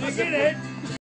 You get it?